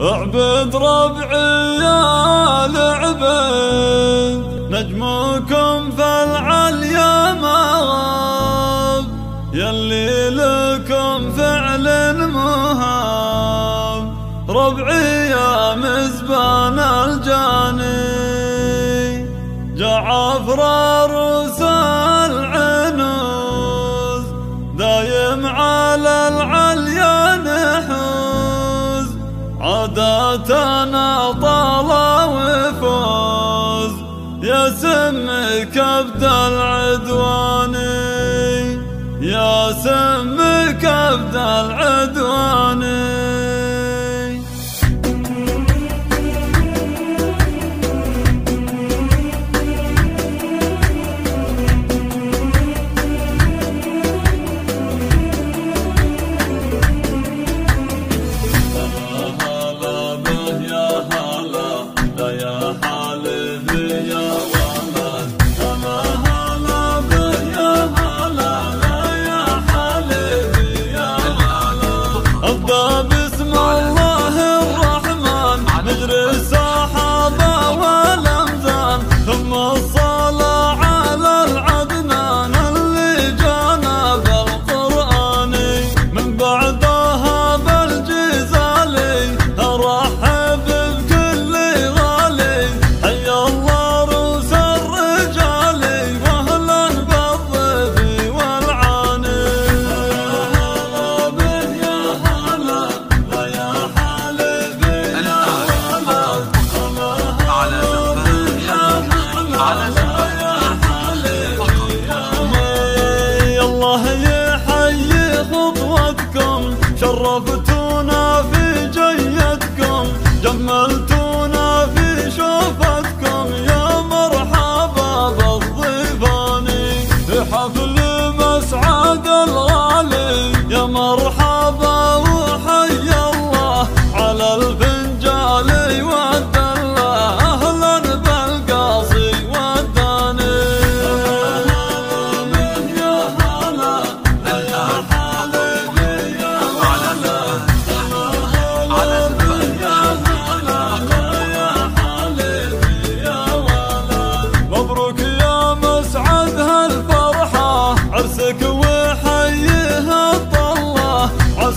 اعبد ربعي يا العبد نجمكم في العليا مغاب يلي لكم فعل مهاب. ربعي يا مزبان الجاني. جعفر صلاتنا طال وفوز يا سمك ابدى العدواني يا سمك ابدى العدواني oldu tüm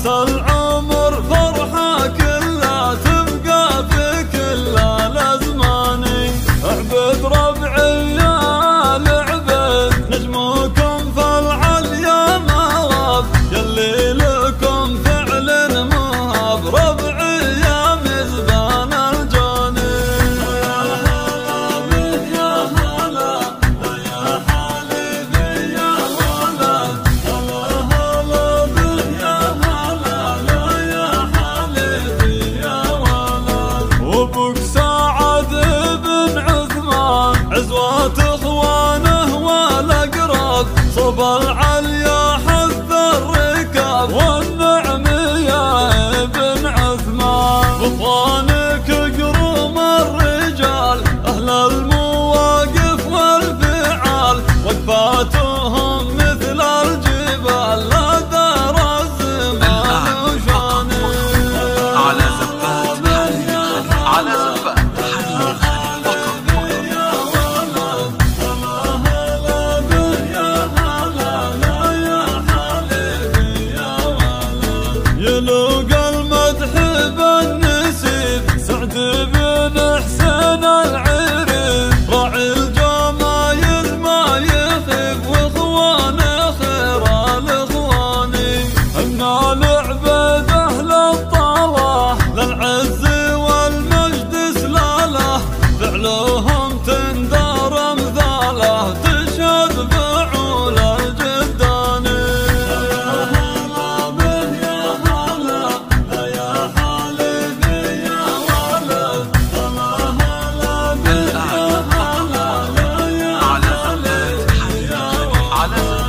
وصل 把。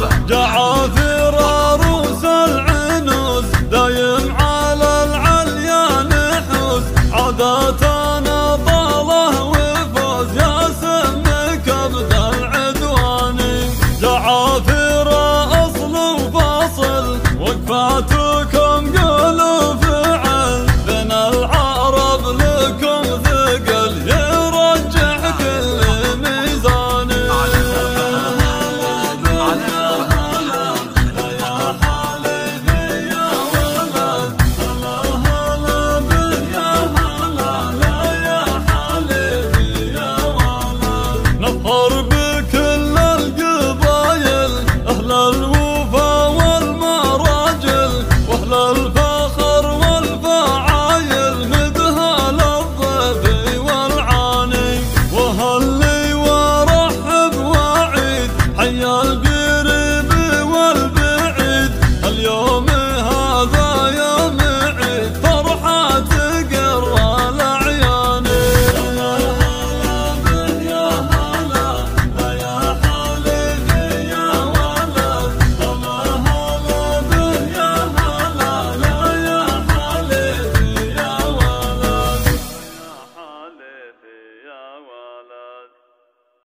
الغابة جاع فرار دايم على العليا نحوس عادات